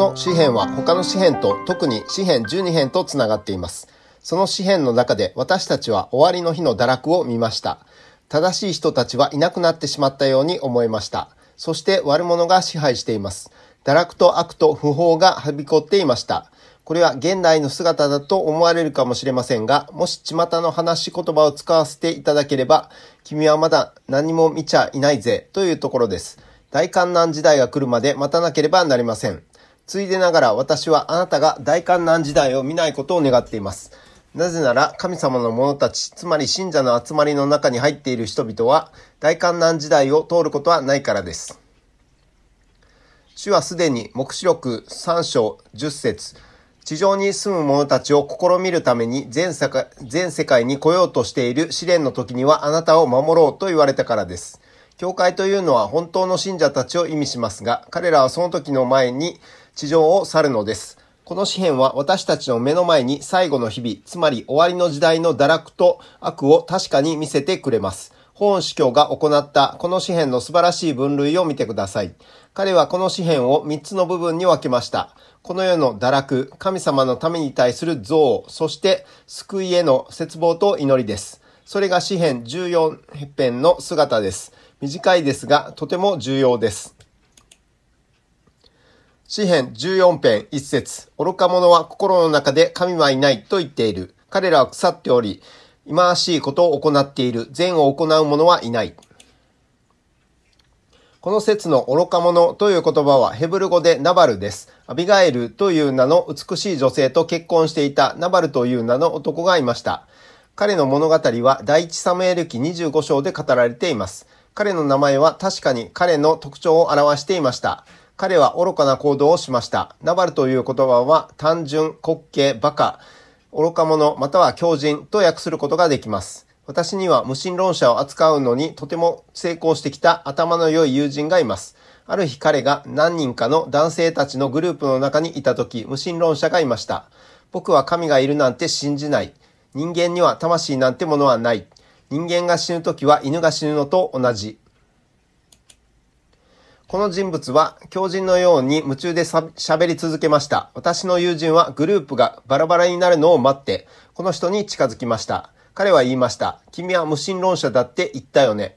の詩編は他の詩編と特に詩編12編とつながっています。その詩編の中で私たちは終わりの日の堕落を見ました。正しい人たちはいなくなってしまったように思いました。そして悪者が支配しています。堕落と悪と不法がはびこっていました。これは現代の姿だと思われるかもしれませんが、もし巷の話し言葉を使わせていただければ、君はまだ何も見ちゃいないぜというところです。大観難時代が来るまで待たなければなりません。ついでながら私はあなたが大観難時代を見ないことを願っています。なぜなら神様の者たち、つまり信者の集まりの中に入っている人々は大観難時代を通ることはないからです。主はすでに目視録3章10節地上に住む者たちを試みるために全全世界に来ようとしている試練の時にはあなたを守ろうと言われたからです。教会というのは本当の信者たちを意味しますが、彼らはその時の前に地上を去るのです。この詩篇は私たちの目の前に最後の日々、つまり終わりの時代の堕落と悪を確かに見せてくれます。ホーン司教が行ったこの詩篇の素晴らしい分類を見てください。彼はこの詩篇を3つの部分に分けました。この世の堕落、神様のために対する憎悪、そして救いへの絶望と祈りです。それが詩篇14編の姿です。短いですが、とても重要です。詩編14編1節愚か者は心の中で神はいないと言っている。彼らは腐っており、忌まわしいことを行っている。善を行う者はいない。この説の愚か者という言葉はヘブル語でナバルです。アビガエルという名の美しい女性と結婚していたナバルという名の男がいました。彼の物語は第一サムエル記25章で語られています。彼の名前は確かに彼の特徴を表していました。彼は愚かな行動をしました。ナバルという言葉は単純、滑稽、バカ、愚か者または狂人と訳することができます。私には無神論者を扱うのにとても成功してきた頭の良い友人がいます。ある日彼が何人かの男性たちのグループの中にいた時、無神論者がいました。僕は神がいるなんて信じない。人間には魂なんてものはない。人間が死ぬ時は犬が死ぬのと同じ。この人物は狂人のように夢中で喋り続けました。私の友人はグループがバラバラになるのを待って、この人に近づきました。彼は言いました。君は無神論者だって言ったよね。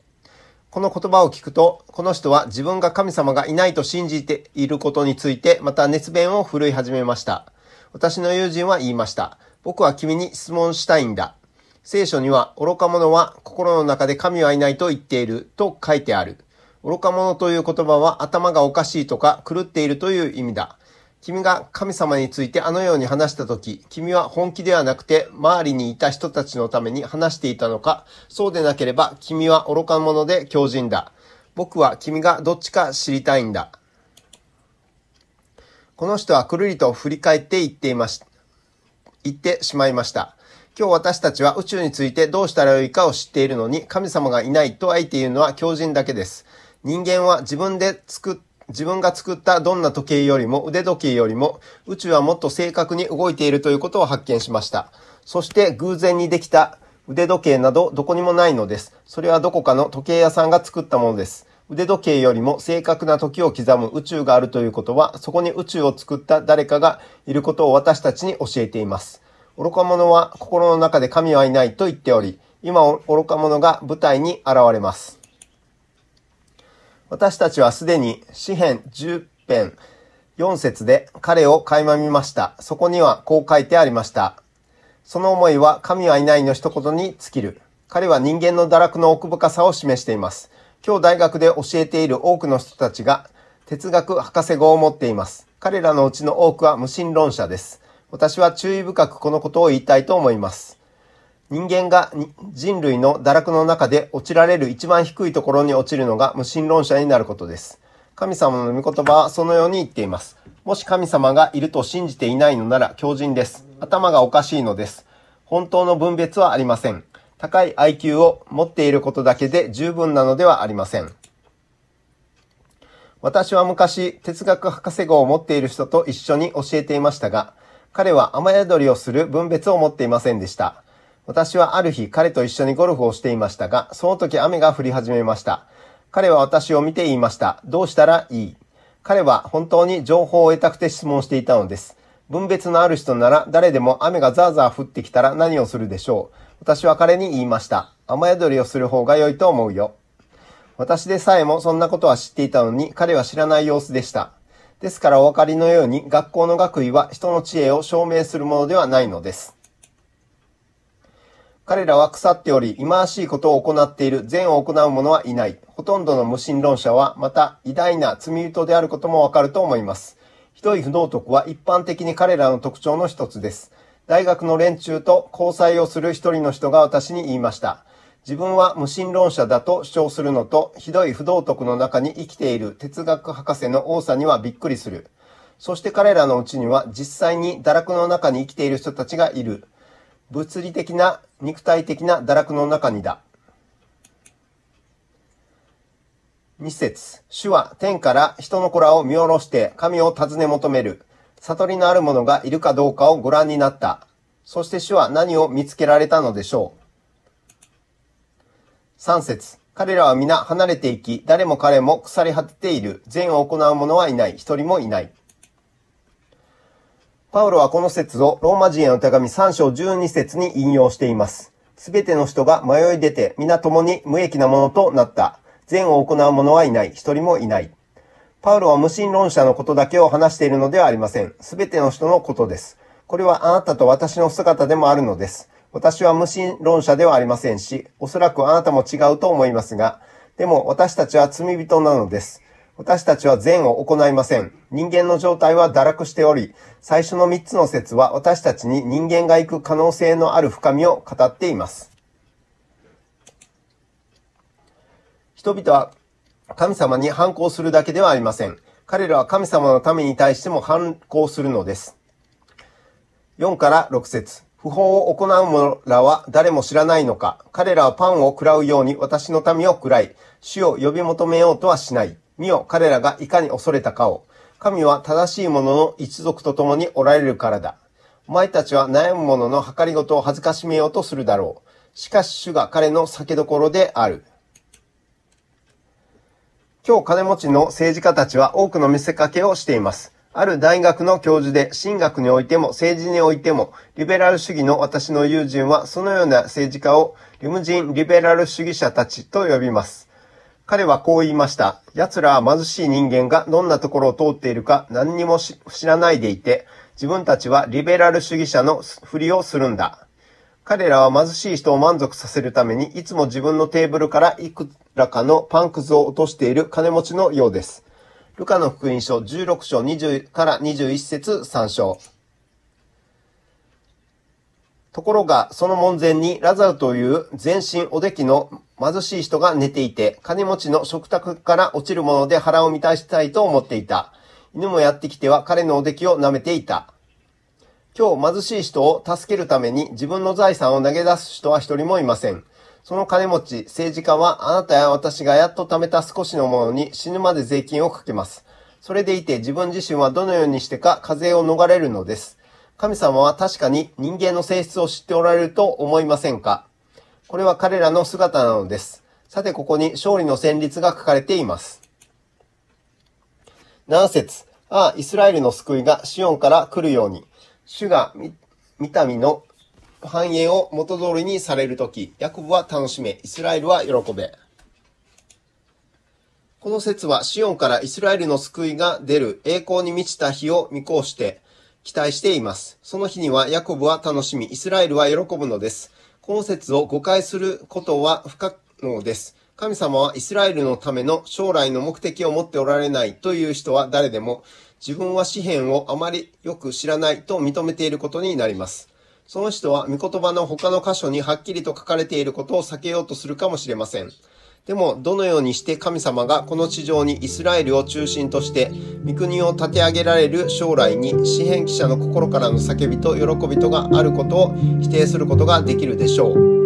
この言葉を聞くと、この人は自分が神様がいないと信じていることについて、また熱弁を振るい始めました。私の友人は言いました。僕は君に質問したいんだ。聖書には愚か者は心の中で神はいないと言っていると書いてある。愚か者という言葉は頭がおかしいとか狂っているという意味だ。君が神様についてあのように話したとき、君は本気ではなくて周りにいた人たちのために話していたのか、そうでなければ君は愚か者で狂人だ。僕は君がどっちか知りたいんだ。この人はくるりと振り返って言っていまし。言ってしまいました。今日私たちは宇宙についてどうしたらよいかを知っているのに神様がいないとあえて言うのは狂人だけです。人間は自分で作っ自分が作ったどんな時計よりも腕時計よりも宇宙はもっと正確に動いているということを発見しました。そして偶然にできた腕時計などどこにもないのです。それはどこかの時計屋さんが作ったものです。腕時計よりも正確な時を刻む宇宙があるということは、そこに宇宙を作った誰かがいることを私たちに教えています。愚か者は心の中で神はいないと言っており、今愚か者が舞台に現れます。私たちはすでに詩編10編4節で彼を垣間見ました。そこにはこう書いてありました。その思いは神はいないの一言に尽きる。彼は人間の堕落の奥深さを示しています。今日大学で教えている多くの人たちが哲学博士号を持っています。彼らのうちの多くは無神論者です。私は注意深くこのことを言いたいと思います。人間が人類の堕落の中で落ちられる一番低いところに落ちるのが無神論者になることです。神様の御言葉はそのように言っています。もし神様がいると信じていないのなら狂人です。頭がおかしいのです。本当の分別はありません。高い IQ を持っていることだけで十分なのではありません。私は昔哲学博士号を持っている人と一緒に教えていましたが、彼は雨宿りをする分別を持っていませんでした。私はある日彼と一緒にゴルフをしていましたが、その時雨が降り始めました。彼は私を見て言いました。どうしたらいい？彼は本当に情報を得たくて質問していたのです。分別のある人なら誰でも雨がザーザー降ってきたら何をするでしょう？私は彼に言いました。雨宿りをする方が良いと思うよ。私でさえもそんなことは知っていたのに彼は知らない様子でした。ですからお分かりのように学校の学位は人の知恵を証明するものではないのです。彼らは腐っており、忌まわしいことを行っている、善を行う者はいない。ほとんどの無神論者は、また偉大な罪人であることもわかると思います。ひどい不道徳は一般的に彼らの特徴の一つです。大学の連中と交際をする一人の人が私に言いました。自分は無神論者だと主張するのと、ひどい不道徳の中に生きている哲学博士の多さにはびっくりする。そして彼らのうちには実際に堕落の中に生きている人たちがいる。物理的な、肉体的な堕落の中にだ。二節。主は天から人の子らを見下ろして神を尋ね求める。悟りのある者がいるかどうかをご覧になった。そして主は何を見つけられたのでしょう。3節彼らは皆離れていき、誰も彼も腐り果てている。善を行う者はいない。一人もいない。パウロはこの説をローマ人への手紙3章12節に引用しています。すべての人が迷い出て、皆共に無益なものとなった。善を行う者はいない。一人もいない。パウロは無神論者のことだけを話しているのではありません。すべての人のことです。これはあなたと私の姿でもあるのです。私は無神論者ではありませんし、おそらくあなたも違うと思いますが、でも私たちは罪人なのです。私たちは善を行いません。人間の状態は堕落しており、最初の3つの説は私たちに人間が行く可能性のある深みを語っています。人々は神様に反抗するだけではありません。彼らは神様のために対しても反抗するのです。4から6節不法を行う者らは誰も知らないのか。彼らはパンを喰らうように私の民を喰らい、主を呼び求めようとはしない。見よ、彼らがいかに恐れたかを。神は正しい者の一族と共におられるからだ。お前たちは悩む者の計りごとを恥ずかしめようとするだろう。しかし主が彼の酒どころである。今日金持ちの政治家たちは多くの見せかけをしています。ある大学の教授で、神学においても政治においても、リベラル主義の私の友人は、そのような政治家を、リムジン・リベラル主義者たちと呼びます。彼はこう言いました。奴らは貧しい人間がどんなところを通っているか何にも知らないでいて、自分たちはリベラル主義者のふりをするんだ。彼らは貧しい人を満足させるために、いつも自分のテーブルからいくらかのパンくずを落としている金持ちのようです。ルカの福音書16章20から21節参照。ところが、その門前にラザルという全身おできの貧しい人が寝ていて、金持ちの食卓から落ちるもので腹を満たしたいと思っていた。犬もやってきては彼のおできを舐めていた。今日貧しい人を助けるために自分の財産を投げ出す人は一人もいません。その金持ち、政治家はあなたや私がやっと貯めた少しのものに死ぬまで税金をかけます。それでいて自分自身はどのようにしてか課税を逃れるのです。神様は確かに人間の性質を知っておられると思いませんか？これは彼らの姿なのです。さてここに勝利の旋律が書かれています。7節？ああ、イスラエルの救いがシオンから来るように、主が見た目の繁栄を元通りにされるとき、ヤコブは楽しめ、イスラエルは喜べ。この説はシオンからイスラエルの救いが出る栄光に満ちた日を見越して期待しています。その日にはヤコブは楽しみ、イスラエルは喜ぶのです。この説を誤解することは不可能です。神様はイスラエルのための将来の目的を持っておられないという人は誰でも自分は詩篇をあまりよく知らないと認めていることになります。その人は御言葉の他の箇所にはっきりと書かれていることを避けようとするかもしれません。でも、どのようにして神様がこの地上にイスラエルを中心として、御国を立て上げられる将来に、詩篇記者の心からの叫びと喜びとがあることを否定することができるでしょう。